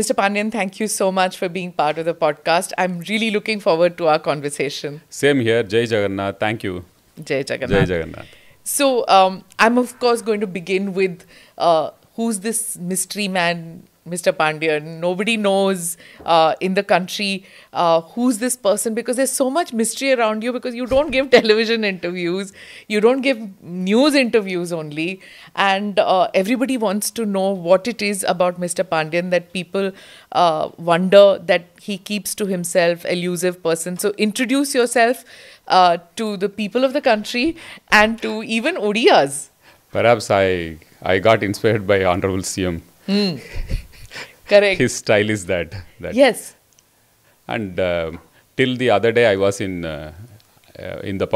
Mr. Pandian, thank you so much for being part of the podcast. I'm really looking forward to our conversation. Same here. Jai Jagannath. Thank you. Jai Jagannath. Jai Jagannath. So, um, I'm of course going to begin with uh, who's this mystery man Mr. Pandian. Nobody knows uh, in the country uh, who's this person because there's so much mystery around you because you don't give television interviews, you don't give news interviews only, and uh, everybody wants to know what it is about Mr. Pandian that people uh, wonder that he keeps to himself, elusive person. So introduce yourself uh, to the people of the country and to even Odiyas. Perhaps I I got inspired by Honorable CM. Correct. His style is that. that. yes. And uh, till the other day, I was in uh, uh, in the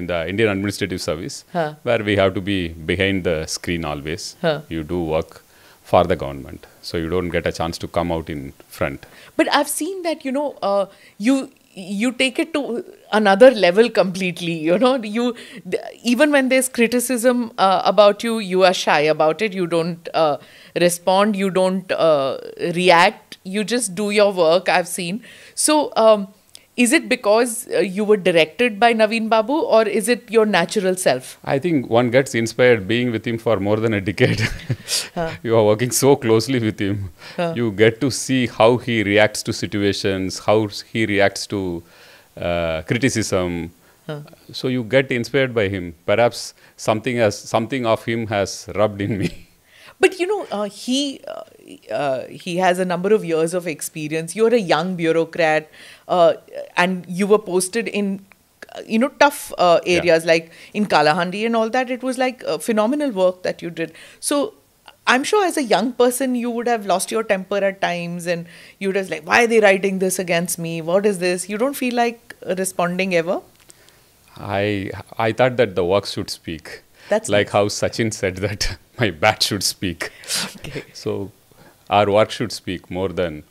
in the Indian Administrative Service, Huh. where we have to be behind the screen always. Huh. You do work for the government, so you don't get a chance to come out in front. But I've seen that you know uh, you you take it to another level completely. You know you even when there's criticism uh, about you, you are shy about it. You don't uh, respond. You don't uh, react. You just do your work. I've seen. So. Um, is it because uh, you were directed by Naveen Babu or is it your natural self? I think one gets inspired being with him for more than a decade. you are working so closely with him. You get to see how he reacts to situations, how he reacts to uh, criticism. So you get inspired by him. Perhaps something has something of him has rubbed in me. But you know, uh, he uh, uh, he has a number of years of experience. You're a young bureaucrat, uh, and you were posted in you know tough uh, Yeah. areas like in Kalahandi and all that. It was like uh, phenomenal work that you did. So. I'm sure as a young person you would have lost your temper at times and you would have like, why are they writing this against me? What is this? You don't feel like responding ever? I I thought that the work should speak. That's like nice. how Sachin said that my bat should speak. Okay. So our work should speak more than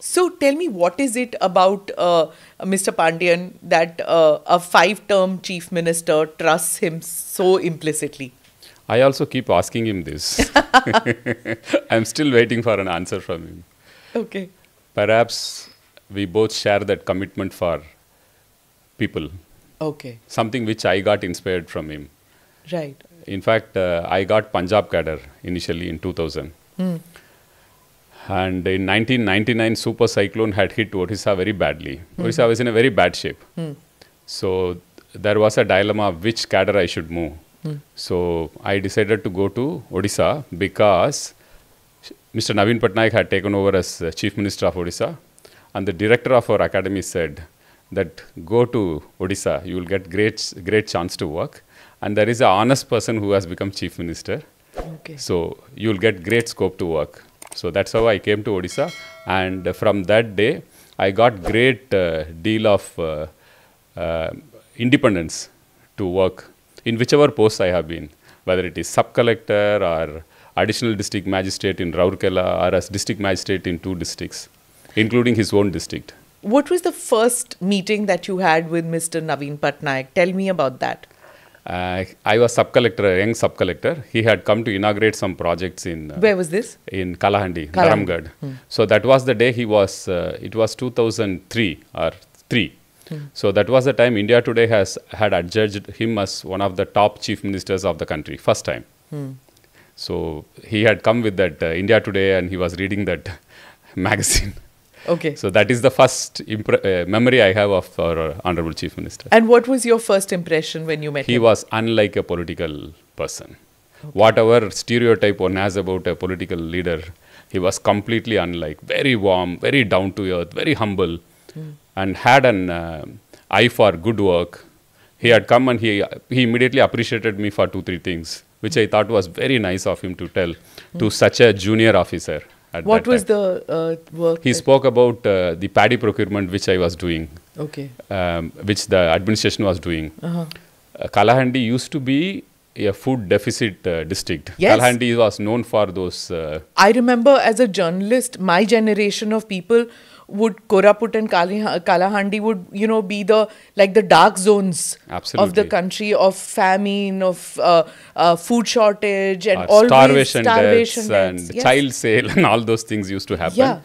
So tell me, what is it about uh, Mr. Pandian that uh, a five-term chief minister trusts him so implicitly? I also keep asking him this. I'm still waiting for an answer from him. Okay. Perhaps we both share that commitment for people, Okay. something which I got inspired from him. Right. In fact, uh, I got Punjab cadre initially in 2000. And in 1999, super cyclone had hit Odisha very badly. Odisha was in a very bad shape. So there was a dilemma of which cadre I should move. So I decided to go to Odisha because Mr. Naveen Patnaik had taken over as uh, Chief Minister of Odisha. And the director of our academy said that go to Odisha, you will get great, great chance to work. And there is a honest person who has become Chief Minister. Okay. So you will get great scope to work. So that's how I came to Odisha, and from that day, I got great uh, deal of uh, uh, independence to work in whichever post I have been, whether it is sub collector or additional district magistrate in Rourkela or as district magistrate in two districts, including his own district. What was the first meeting that you had with Mr. Naveen Patnaik? Tell me about that. Uh, I was sub collector, a young sub collector. He had come to inaugurate some projects in uh, Where was this? in Kalahandi. Dharamgarh. So that was the day he was, uh, it was 2003 or 3. So that was the time India Today has had adjudged him as one of the top chief ministers of the country, first time. So he had come with that uh, India Today and he was reading that magazine. Okay. So that is the first uh, memory I have of our honorable chief minister. and what was your first impression when you met He him? He was unlike a political person. Whatever stereotype one has about a political leader, he was completely unlike. Very warm, very down to earth, very humble, and had an uh, eye for good work. He had come and he he immediately appreciated me for two three things, which I thought was very nice of him to tell to such a junior officer. At what was time. the uh, work? He spoke about uh, the paddy procurement which I was doing Okay. um, which the administration was doing. Uh-huh. Uh, Kalahandi used to be a food deficit uh, district. Yes. Kalahandi was known for those. Uh, I remember as a journalist, my generation of people would Koraput and Kalahandi would you know be the like the dark zones of the country of famine, of uh, uh, food shortage, and or always starvation, starvation deaths and. Yes. child sale and all those things used to happen. Yeah.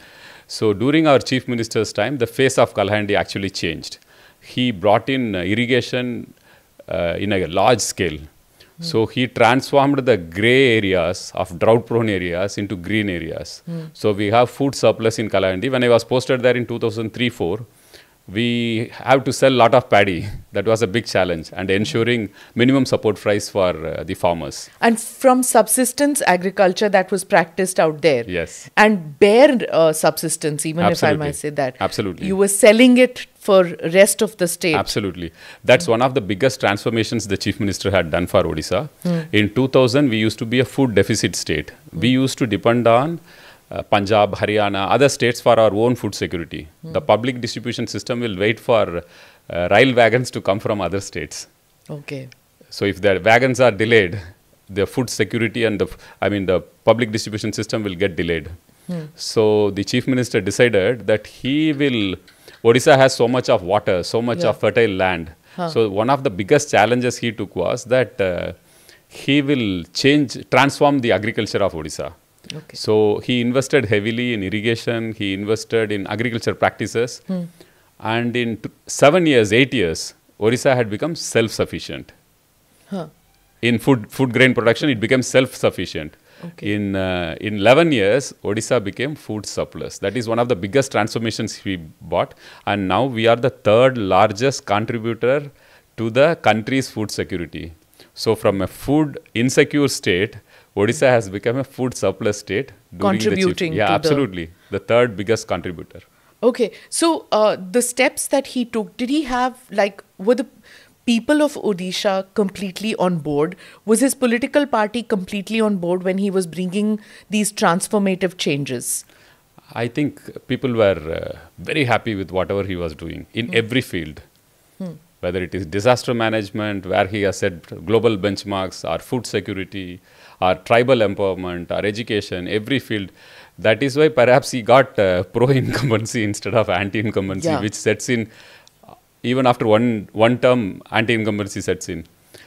So during our chief minister's time, the face of Kalahandi actually changed. He brought in uh, irrigation uh, in a large scale. So he transformed the gray areas of drought-prone areas into green areas. Hmm. So we have food surplus in Kalahandi. When I was posted there in 2003-4, we have to sell a lot of paddy. That was a big challenge, and ensuring minimum support price for uh, the farmers. And from subsistence agriculture that was practiced out there. Yes. And bare uh, subsistence, even if I Absolutely. might say that. Absolutely. You were selling it for rest of the state. Absolutely. That's one of the biggest transformations the Chief Minister had done for Odisha. In 2000, we used to be a food deficit state. We used to depend on Punjab, Haryana, other states for our own food security. The public distribution system will wait for uh, rail wagons to come from other states. Okay. So if the wagons are delayed, the food security and the, I mean, the public distribution system will get delayed. So the chief minister decided that he will. Odisha has so much of water, so much Yeah. of fertile land. So one of the biggest challenges he took was that uh, he will change, transform the agriculture of Odisha. Okay. So he invested heavily in irrigation. He invested in agriculture practices, and in seven years, eight years, Odisha had become self-sufficient Huh. in food food grain production it became self sufficient Okay. in uh, in 11 years odisha became food surplus that is one of the biggest transformations we bought and now we are the third largest contributor to the country's food security so from a food insecure state odisha has become a food surplus state Contributing yeah to the- absolutely the third biggest contributor Okay, so uh, the steps that he took, did he have like were the people of Odisha completely on board? Was his political party completely on board when he was bringing these transformative changes? I think people were uh, very happy with whatever he was doing in every field. Whether it is disaster management, where he has set global benchmarks, or food security, or tribal empowerment, or education, every field. That is why perhaps he got uh, pro incumbency instead of anti incumbency, Yeah. which sets in uh, even after one, one term, anti incumbency sets in.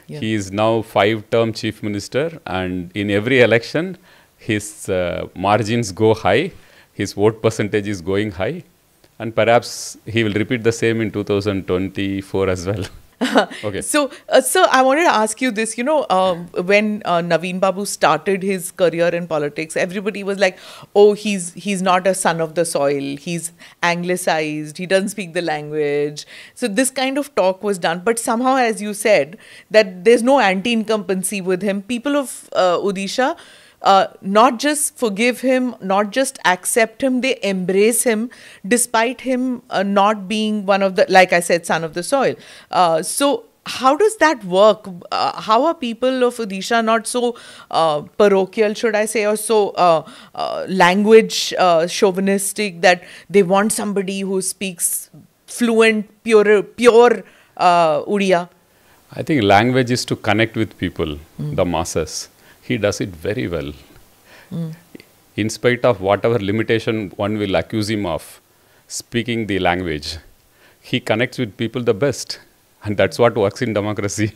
Yeah. He is now five term chief minister, and in every election, his uh, margins go high, his vote percentage is going high, and perhaps he will repeat the same in 2024 as well. okay. So, uh, sir, I wanted to ask you this. You know, um, when uh, Naveen Babu started his career in politics, everybody was like, "Oh, he's he's not a son of the soil. He's anglicized. He doesn't speak the language." So this kind of talk was done. But somehow, as you said, that there's no anti-incumbency with him. People of uh, Odisha uh, not just forgive him, not just accept him, they embrace him despite him uh, not being one of the, like I said, son of the soil. Uh, so, how does that work? Uh, how are people of Odisha not so uh, parochial, should I say, or so uh, uh, language uh, chauvinistic that they want somebody who speaks fluent, pure, pure uh, Odia? I think language is to connect with people, the masses. He does it very well. In spite of whatever limitation one will accuse him of speaking the language, he connects with people the best. And that's what works in democracy.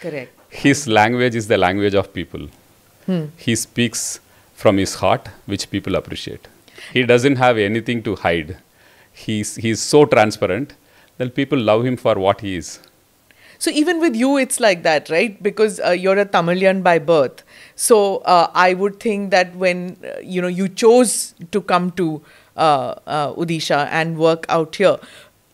Correct. His language is the language of people. He speaks from his heart, which people appreciate. He doesn't have anything to hide. He's, he's so transparent that people love him for what he is. So even with you, it's like that, right? Because uh, you're a Tamilian by birth. So uh, I would think that when uh, you know you chose to come to uh, uh, Odisha and work out here,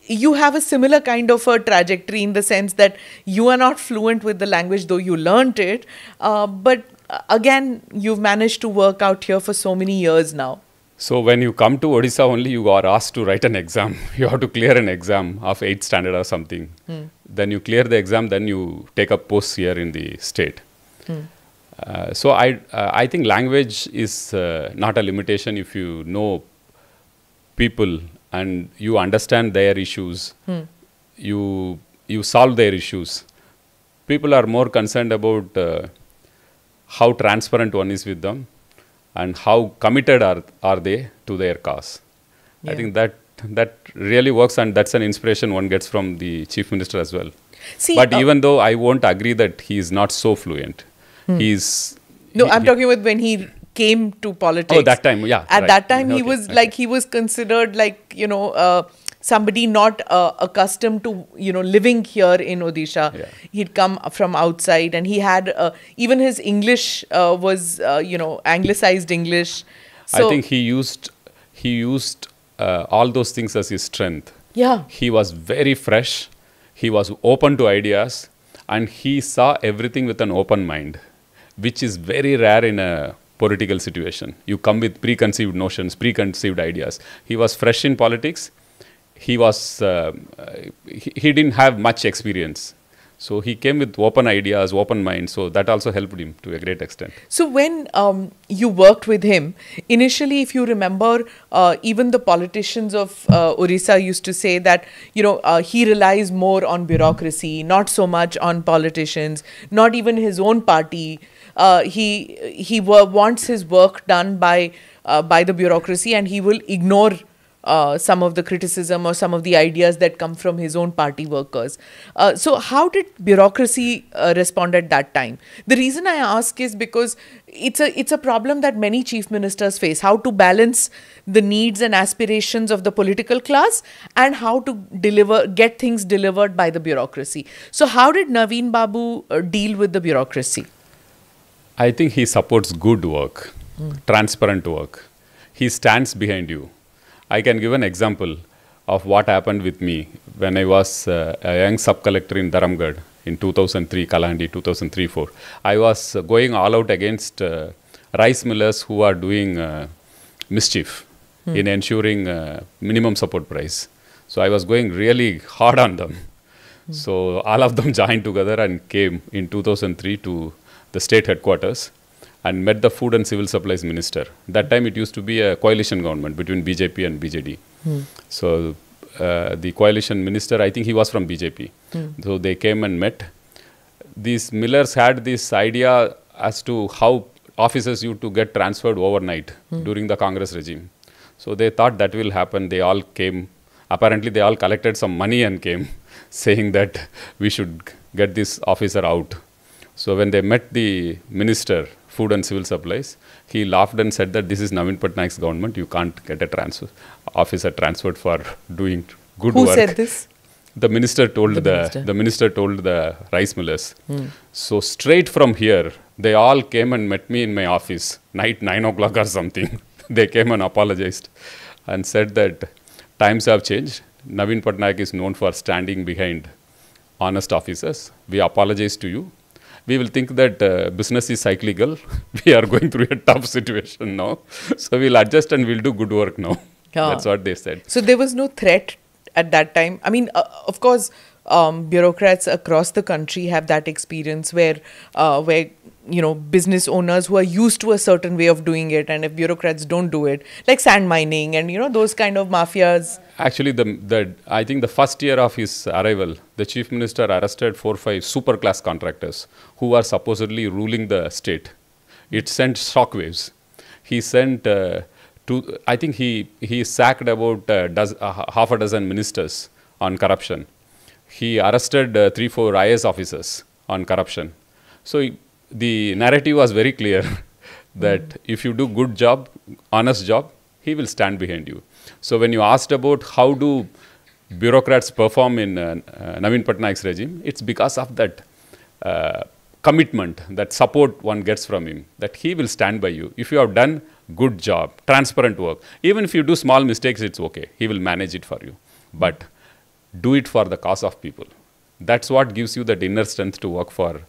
you have a similar kind of a trajectory in the sense that you are not fluent with the language, though you learnt it. Uh, but uh, again, you've managed to work out here for so many years now. So when you come to Odisha only, you are asked to write an exam. You have to clear an exam of 8th standard or something. Then you clear the exam, then you take up posts here in the state. Uh, so I, uh, I think language is uh, not a limitation if you know people and you understand their issues. You, you solve their issues. People are more concerned about uh, how transparent one is with them and how committed are, are they to their cause. I think that that really works and that's an inspiration one gets from the chief minister as well. See, but uh, even though I won't agree that he is not so fluent, he's No, he- I'm he- talking with when he came to politics. Oh, that time, yeah, At right. that time, he was okay. like he was considered like you know. Uh, somebody not uh, accustomed to you know living here in odisha Yeah. he'd come from outside and he had uh, even his english uh, was uh, you know anglicized english so I think he used he used uh, all those things as his strength. yeah He was very fresh. He was open to ideas, and he saw everything with an open mind, which is very rare in a political situation. You come with preconceived notions, preconceived ideas. He was fresh in politics. He was uh, he, he didn't have much experience, so he came with open ideas, open mind. So that also helped him to a great extent. So when um, you worked with him, initially, if you remember, uh, even the politicians of uh, Orissa used to say that you know uh, he relies more on bureaucracy, not so much on politicians, not even his own party. Uh, he he wa- wants his work done by uh, by the bureaucracy, and he will ignore uh, some of the criticism or some of the ideas that come from his own party workers. Uh, so, how did bureaucracy uh, respond at that time? The reason I ask is because it's a it's a problem that many chief ministers face: how to balance the needs and aspirations of the political class and how to deliver get things delivered by the bureaucracy. So, how did Naveen Babu uh, deal with the bureaucracy? I think he supports good work, transparent work. He stands behind you. I can give an example of what happened with me when I was uh, a young sub collector in Dharamgarh in 2003, Kalahandi 2003 4. I was uh, going all out against uh, rice millers who are doing uh, mischief in ensuring uh, minimum support price. So I was going really hard on them. So all of them joined together and came in 2003 to the state headquarters and met the food and civil supplies minister. That time it used to be a coalition government between BJP and BJD. Hmm. So uh, the coalition minister, I think he was from BJP. Hmm. So they came and met. These millers had this idea as to how officers used to get transferred overnight hmm. during the Congress regime. So they thought that will happen. They all came. Apparently, they all collected some money and came, saying that we should get this officer out. So when they met the minister, food and civil supplies, he laughed and said that this is Naveen Patnaik's government. You can't get a transfer officer transferred for doing good Who work. Who said this? The minister told The the, minister. the minister told the rice millers. Hmm. So straight from here, they all came and met me in my office night nine o'clock or something. they came and apologized and said that times have changed. Navin Patnaik is known for standing behind honest officers. We apologize to you. We will think that uh, business is cyclical. we are going through a tough situation now. So we'll adjust and we'll do good work now. Yeah. That's what they said. So there was no threat at that time. I mean, uh, of course, um, bureaucrats across the country have that experience where, uh, where you know, business owners who are used to a certain way of doing it, and if bureaucrats don't do it, like sand mining and you know those kind of mafias. Actually, the, the I think the first year of his arrival, the chief minister arrested four or five super class contractors who are supposedly ruling the state. It sent shockwaves. He sent uh, two. I think he he sacked about uh, doz, uh, half a dozen ministers on corruption. He arrested uh, three four IS officers on corruption. So the narrative was very clear that if you do good job, honest job, he will stand behind you. So when you asked about how do bureaucrats perform in uh, uh, Naveen Patnaik's regime, it's because of that uh, commitment, that support one gets from him, that he will stand by you. If you have done good job, transparent work, even if you do small mistakes, it's okay. He will manage it for you. But do it for the cause of people. That's what gives you that inner strength to work for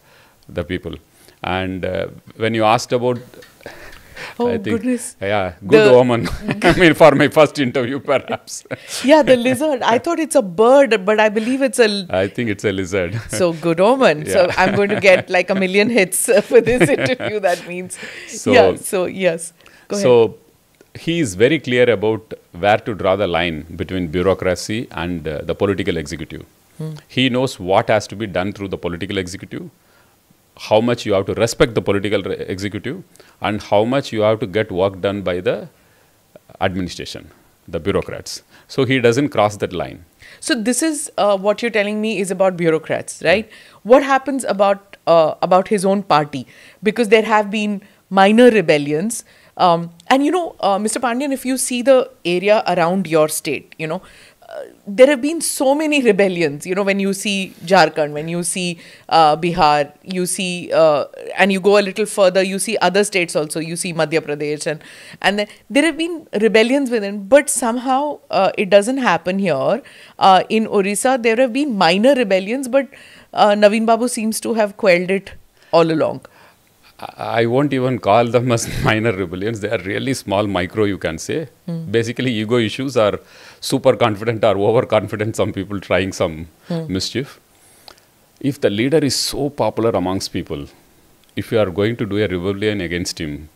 the people. And uh, when you asked about, Oh I think, goodness! yeah, good The- woman. I mean, for my first interview, perhaps. Yeah, the lizard. I thought it's a bird, but I believe it's a I think it's a lizard. so good omen. So I'm going to get like a million hits uh, for this interview. That means, So- yeah. So yes, go ahead. so he is very clear about where to draw the line between bureaucracy and uh, the political executive. Hmm. He knows what has to be done through the political executive, how much you have to respect the political executive, and how much you have to get work done by the administration, the bureaucrats. So he doesn't cross that line. So this is uh, what you're telling me is about bureaucrats, right? What happens about uh, about his own party? Because there have been minor rebellions. Um, and you know, uh, Mr. Pandian, if you see the area around your state, you know, there have been so many rebellions. You know, when you see Jharkhand, when you see uh, Bihar, you see, uh, and you go a little further, you see other states also. You see Madhya Pradesh, and and there have been rebellions within, but somehow uh, it doesn't happen here. Uh, in Orissa, there have been minor rebellions, but uh, Naveen Babu seems to have quelled it all along. I won't even call them as minor rebellions. They are really small, micro, you can say. Hmm. Basically, ego issues are super confident or overconfident, some people trying some Hmm. mischief. If the leader is so popular amongst people, if you are going to do a rebellion against him,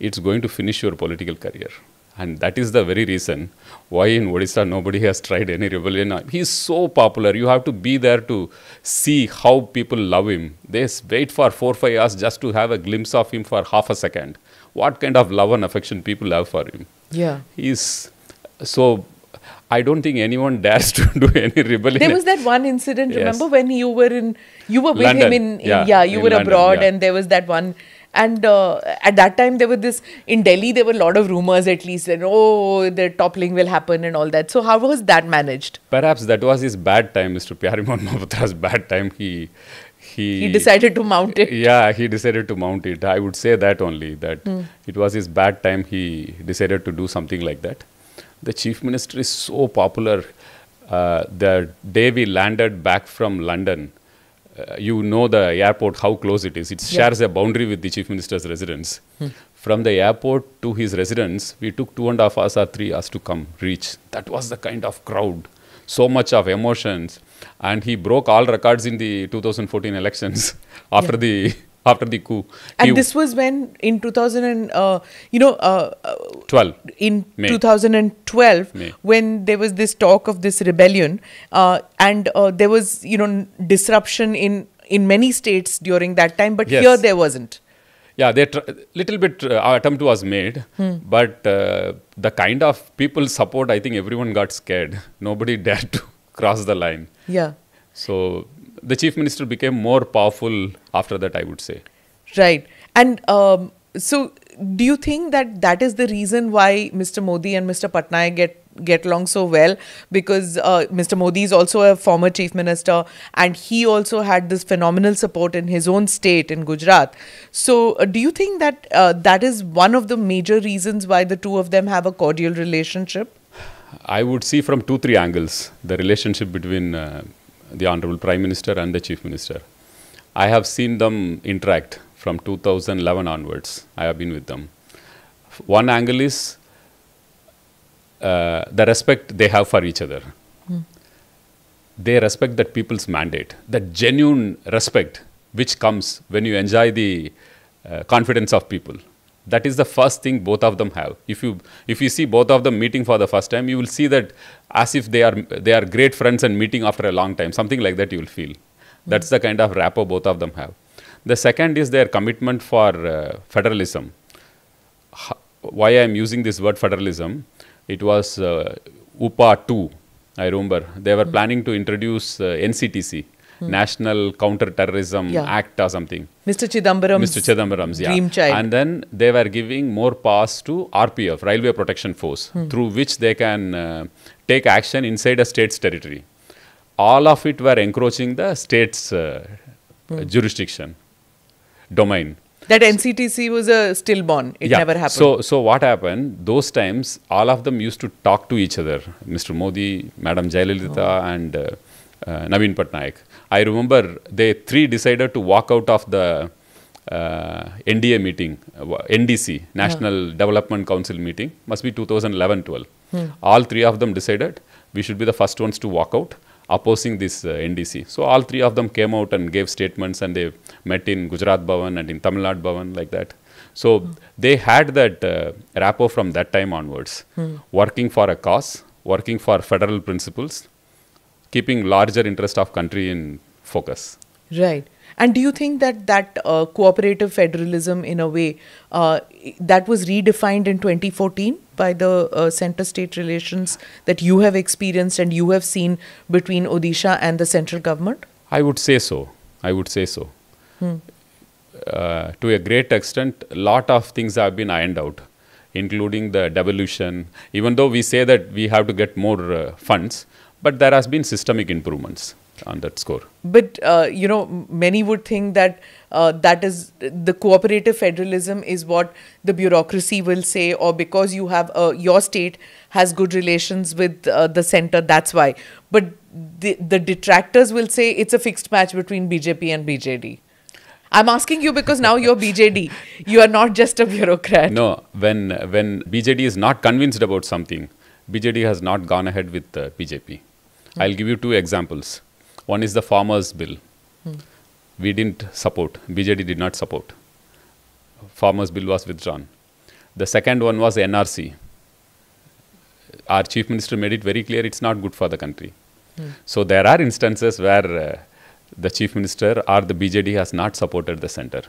it's going to finish your political career. And that is the very reason why in Odisha nobody has tried any rebellion. He is so popular. You have to be there to see how people love him. They wait for four, five hours just to have a glimpse of him for half a second. What kind of love and affection people have for him. Yeah. He's so. I don't think anyone dares to do any rebellion. There was that one incident. Yes. Remember when you were in, you were with him in, in Yeah, yeah, you in were London, abroad, yeah. and there was that one. And uh, at that time, there were this in Delhi. There were a lot of rumors, at least, that oh, the toppling will happen and all that. So how was that managed? Perhaps that was his bad time, Mr. Pyarimohan Mahapatra's bad time. He, he, He decided to mount it. Yeah, he decided to mount it. I would say that only that Hmm. it was his bad time. He decided to do something like that. The chief minister is so popular. Uh, the day we landed back from London, uh, you know the airport how close it is. It Yeah. shares a boundary with the chief minister's residence. From the airport to his residence, we took two and a half hours or three hours to come reach. That was the kind of crowd, so much of emotions, and he broke all records in the 2014 elections after Yeah. the after the coup. And He- this was when in 2000 and uh, you know uh, uh, 12. in May. 2012 May. when there was this talk of this rebellion uh, and uh, there was you know disruption in in many states during that time but Yes. here there wasn't Yeah, they tr- little bit uh, attempt was made, but uh, the kind of people support, I think everyone got scared. Nobody dared to cross the line. yeah So the chief minister became more powerful after that, I would say. right. And um, so do you think that that is the reason why mr modi and mr patnaik get get along so well? Because uh, mr modi is also a former chief minister and he also had this phenomenal support in his own state in gujarat. So uh, do you think that uh, that is one of the major reasons why the two of them have a cordial relationship? I would see from two, three angles the relationship between uh, the Honorable Prime Minister and the Chief Minister. I have seen them interact from 2011 onwards. I have been with them. One angle is uh, the respect they have for each other. They respect that people's mandate, that genuine respect which comes when you enjoy the uh, confidence of people. That is the first thing both of them have. If you if you see both of them meeting for the first time, you will see that as if they are they are great friends and meeting after a long time. Something like that you will feel. That's the kind of rapport both of them have. The second is their commitment for uh, federalism h- why I am using this word federalism, it was uh, UPA 2, I remember. They were planning to introduce uh, NCTC, National Counter Terrorism Yeah. Act or something. mr chidambaram's Mr. Chidambaram's, yeah. dream child And then they were giving more powers to RPF, Railway Protection Force, through which they can uh, take action inside a state's territory. All of it were encroaching the state's uh, jurisdiction, domain. that nctc was a stillborn it never happened So, so what happened? Those times, all of them used to talk to each other. Mr. Modi, Madam Jayalalitha, Oh. and uh, uh, Naveen Patnaik. I remember they three decided to walk out of the uh, NDA meeting, uh, NDC, National Development Council meeting. Must be 2011-12. Hmm. All three of them decided we should be the first ones to walk out opposing this uh, NDC. So all three of them came out and gave statements and they met in Gujarat Bhavan and in Tamil Nadu Bhavan like that. So they had that uh, rapport from that time onwards, working for a cause, working for federal principles, keeping larger interest of country in focus. Right. And do you think that that uh, cooperative federalism, in a way, uh, that was redefined in 2014 by the uh, center-state relations that you have experienced and you have seen between Odisha and the central government? I would say so. I would say so. uh, to a great extent, a lot of things have been ironed out, including the devolution. Even though we say that we have to get more uh, funds, but there has been systemic improvements on that score. But uh, you know, many would think that uh, that is the cooperative federalism is what the bureaucracy will say, or because you have uh, your state has good relations with uh, the center, that's why. But the, the detractors will say it's a fixed match between BJP and BJD. I'm asking you because now you're BJD. You are not just a bureaucrat. No, when when BJD is not convinced about something, BJD has not gone ahead with uh, BJP. I'll give you two examples. One is the farmers' bill. We didn't support. BJD did not support. Farmers' bill was withdrawn. The second one was NRC. Our chief minister made it very clear it's not good for the country. So there are instances where uh, the chief minister or the BJD has not supported the center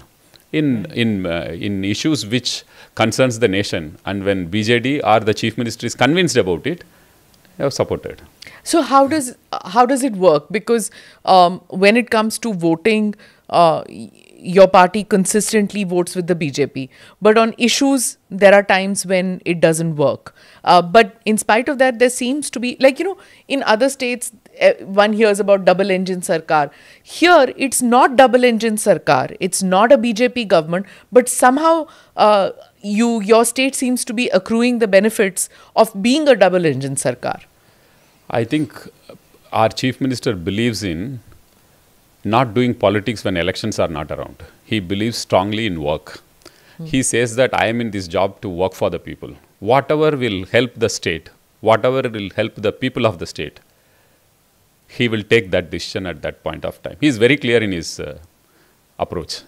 in in uh, in issues which concerns the nation, and when BJD or the chief minister is convinced about it, they have supported. So how does how does it work? Because um, when it comes to voting, uh, your party consistently votes with the BJP, but on issues there are times when it doesn't work. Uh, but in spite of that, there seems to be like you know in other states uh, one hears about double engine sarkar. Here it's not double engine sarkar. It's not a BJP government, but somehow uh, you your state seems to be accruing the benefits of being a double engine sarkar. I think our chief minister believes in not doing politics when elections are not around. He believes strongly in work. He says that I am in this job to work for the people. Whatever will help the state, whatever will help the people of the state, he will take that decision at that point of time. He is very clear in his uh, approach.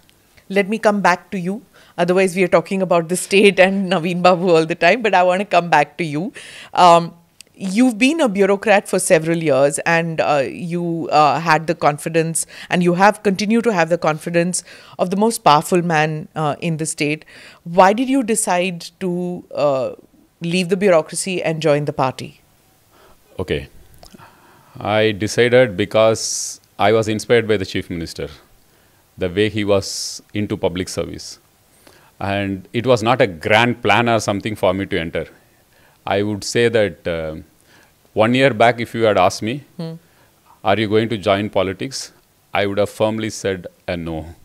let me come back to you. Otherwise, we are talking about the state and Naveen Babu all the time, but I want to come back to you. Um, you've been a bureaucrat for several years and uh, you uh, had the confidence and you have continued to have the confidence of the most powerful man uh, in the state. Why did you decide to uh, leave the bureaucracy and join the party? Okay. I decided because I was inspired by the chief minister, the way he was into public service. And it was not a grand plan or something for me to enter. I would say that uh, one year back, if you had asked me, Are you going to join politics? I would have firmly said a no.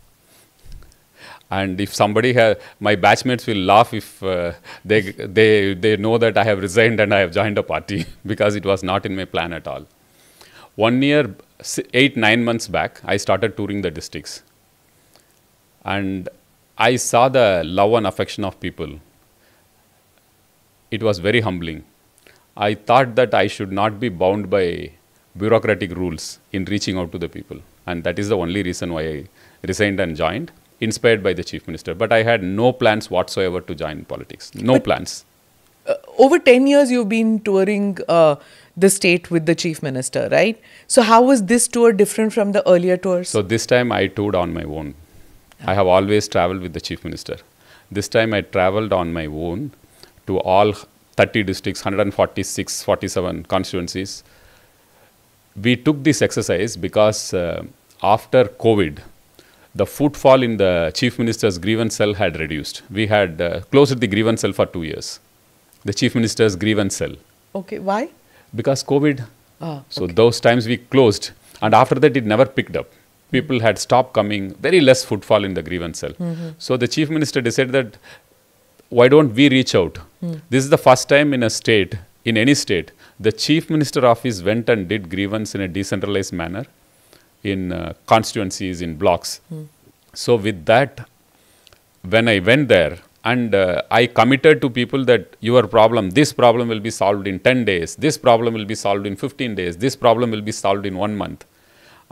And if somebody has, my batchmates will laugh if uh, they, they, they know that I have resigned and I have joined a party because it was not in my plan at all. One year, eight, nine months back, I started touring the districts. And I saw the love and affection of people. It was very humbling. I thought that I should not be bound by bureaucratic rules in reaching out to the people. And that is the only reason why I resigned and joined, inspired by the chief minister. But I had no plans whatsoever to join politics. No plans. uh, over 10 years you've been touring uh, the state with the chief minister right so how was this tour different from the earlier tours So this time I toured on my own. I have always traveled with the chief minister. This time I traveled on my own to all 30 districts, 146, 47 constituencies. We took this exercise because uh, after COVID, the footfall in the chief minister's grievance cell had reduced. We had uh, closed the grievance cell for two years. The chief minister's grievance cell okay why because COVID. Ah, so those times we closed, and after that it never picked up. People had stopped coming. Very less footfall in the grievance cell. So the chief minister decided that why don't we reach out? This is the first time in a state, in any state, the chief minister office went and did grievance in a decentralized manner, in uh, constituencies, in blocks. So with that, when I went there and uh, I committed to people that your problem, this problem will be solved in 10 days, this problem will be solved in 15 days, this problem will be solved in one month.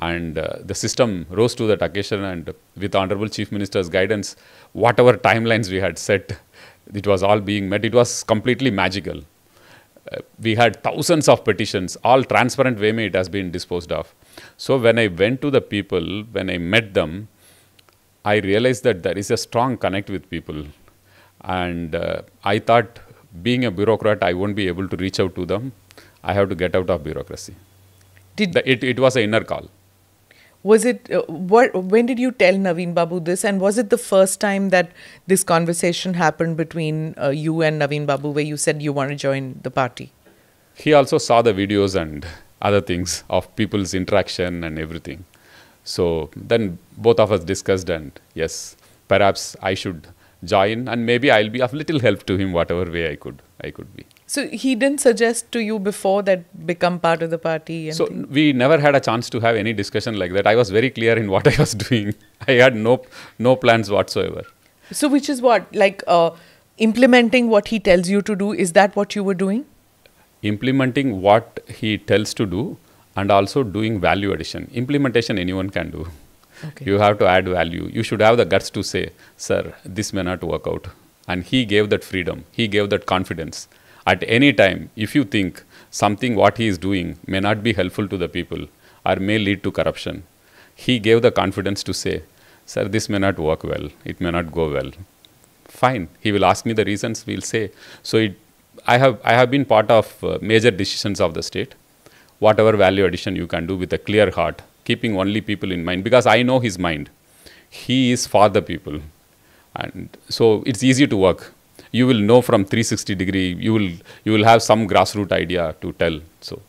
And uh, the system rose to that occasion, and with Honorable Chief Minister's guidance, whatever timelines we had set, it was all being met. It was completely magical. Uh, we had thousands of petitions, all transparent way it has been disposed of. So when I went to the people, when I met them, I realized that there is a strong connect with people. And uh, I thought, being a bureaucrat, I won't be able to reach out to them. I have to get out of bureaucracy. did The- It, it was an inner call. Was it uh, what? When did you tell Naveen Babu this? And was it the first time that this conversation happened between uh, you and Naveen Babu, where you said you want to join the party? He also saw the videos and other things of people's interaction and everything. So then both of us discussed, and yes, perhaps I should join, and maybe I'll be of little help to him, whatever way I could. I could be. So he didn't suggest to you before that become part of the party. And So things? we never had a chance to have any discussion like that. I was very clear in what I was doing. I had no no plans whatsoever. so which is what like uh, implementing what he tells you to do. Is that what you were doing? Implementing what he tells to do and also doing value addition. Implementation anyone can do. Okay. You have to add value. You should have the guts to say, sir, this may not work out. And he gave that freedom. He gave that confidence. At any time, if you think something what he is doing may not be helpful to the people or may lead to corruption, he gave the confidence to say, sir, this may not work well. It may not go well. Fine. He will ask me the reasons. We'll say. So it, I have I have been part of uh, major decisions of the state. Whatever value addition you can do with a clear heart, keeping only people in mind, because I know his mind. He is for the people, and so it's easy to work. You will know from 360 degree. You will you will have some grassroots idea to tell. So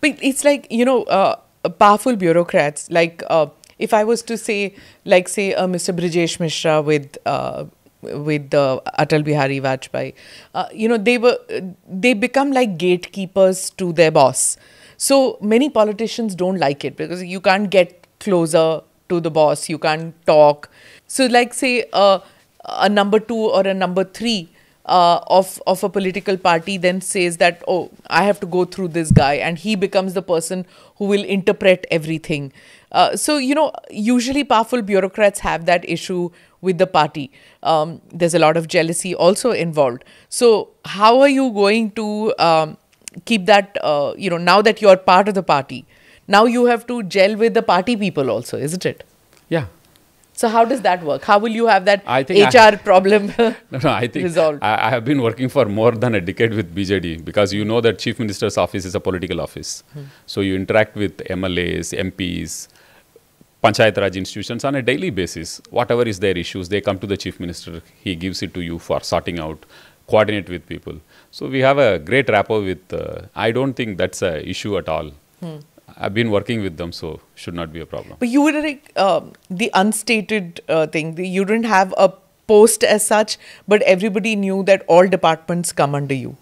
But it's like, you know, uh, powerful bureaucrats. Like, uh, if I was to say, like, say, uh, Mr. Brijesh Mishra with. Uh, with uh, Atal Bihari Vajpayee, uh, you know they were they become like gatekeepers to their boss. So many politicians don't like it because you can't get closer to the boss, you can't talk. So like say uh, a number two or a number three uh, of of a political party then says that oh I have to go through this guy and he becomes the person who will interpret everything. Uh, so you know usually powerful bureaucrats have that issue with the party. Um, there's a lot of jealousy also involved. So how are you going to um, keep that uh, you know now that you're part of the party? Now you have to gel with the party people also, isn't it? yeah, So how does that work? How will you have that I think HR I- problem No, no, I think resolved? I, I have been working for more than a decade with BJD because you know that Chief Minister's office is a political office. So you interact with MLAs, MPs, Panchayat Raj institutions on a daily basis. Whatever is their issues, they come to the Chief Minister. He gives it to you for sorting out, coordinate with people. So we have a great rapport with. Uh, I don't think that's a issue at all. I've been working with them, so should not be a problem. But you were like um, the unstated uh, thing. You didn't have a post as such, but everybody knew that all departments come under you.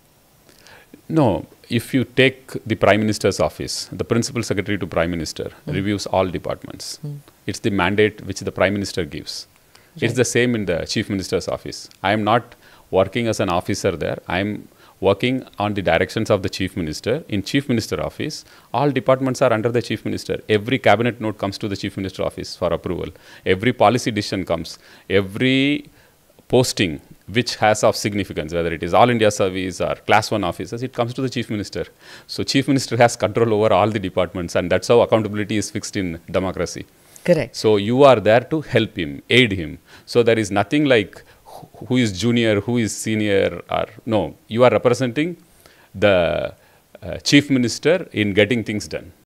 No, if you take the Prime Minister's office, the Principal Secretary to Prime Minister reviews all departments. It's the mandate which the Prime Minister gives. It's the same in the Chief Minister's office. I am not working as an officer there. I am working on the directions of the Chief Minister. In Chief Minister office, all departments are under the Chief Minister. Every cabinet note comes to the Chief Minister office for approval. Every policy decision comes. Every posting which has of significance, whether it is all India service or class one officers, it comes to the chief minister. So chief minister has control over all the departments, and that's how accountability is fixed in democracy. Correct. So you are there to help him, aid him. So there is nothing like who is junior, who is senior, or no. You are representing the uh, chief minister in getting things done.